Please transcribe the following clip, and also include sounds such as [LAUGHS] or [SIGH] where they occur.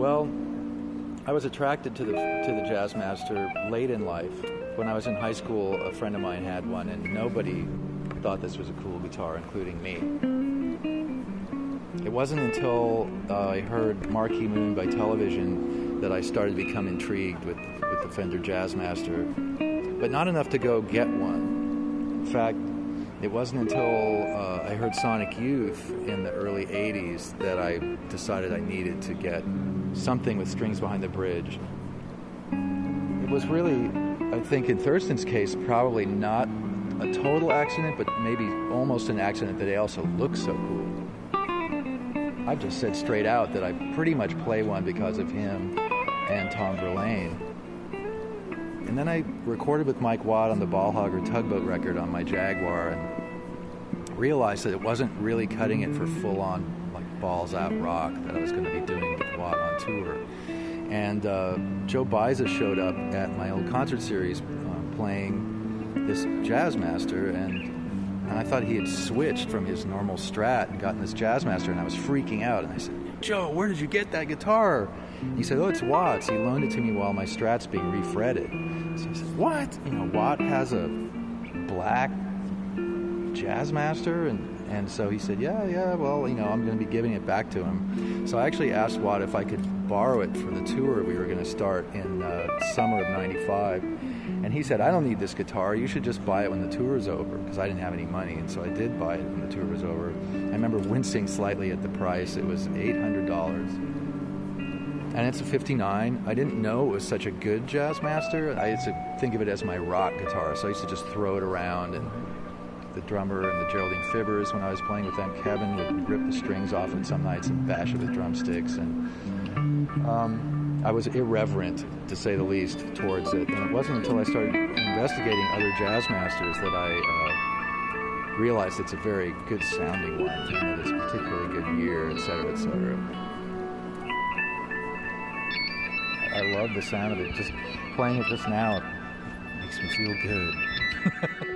Well, I was attracted to the to the Jazzmaster late in life. When I was in high school, a friend of mine had one, and nobody thought this was a cool guitar, including me. It wasn't until uh, I heard Marquee Moon by Television that I started to become intrigued with, with the Fender Jazzmaster, but not enough to go get one. In fact, it wasn't until uh, I heard Sonic Youth in the early 80s that I decided I needed to get something with strings behind the bridge. It was really, I think, in Thurston's case, probably not a total accident, but maybe almost an accident that they also look so cool. I've just said straight out that I pretty much play one because of him and Tom Verlaine. And then I recorded with Mike Watt on the Ball-Hog or Tugboat record on my Jaguar and realized that it wasn't really cutting it for full on like balls out rock that I was going to be doing with Watt on tour. And uh, Joe Baiza showed up at my old concert series uh, playing this Jazzmaster and and I thought he had switched from his normal Strat and gotten this Jazzmaster, and I was freaking out. And I said, Joe, where did you get that guitar? He said, Oh, it's Watt's. He loaned it to me while my Strat's being refretted. So I said, What? You know, Watt has a black Jazzmaster? And, and so he said, Yeah, yeah, well, you know, I'm going to be giving it back to him. So I actually asked Watt if I could borrow it for the tour we were going to start in uh, summer of 95. And he said, I don't need this guitar. You should just buy it when the tour is over because I didn't have any money. And so I did buy it when the tour was over. I remember wincing slightly at the price. It was $800 and it's a 59. I didn't know it was such a good Jazzmaster. I used to think of it as my rock guitar, so I used to just throw it around. And the drummer and the Geraldine Fibbers, when I was playing with them, Kevin would rip the strings off it some nights and bash it with drumsticks. And um, I was irreverent, to say the least, towards it. And it wasn't until I started investigating other Jazzmasters that I uh, realized it's a very good sounding one, and that it's a particularly good year, et cetera, et cetera. I love the sound of it. Just playing it just now makes me feel good. [LAUGHS]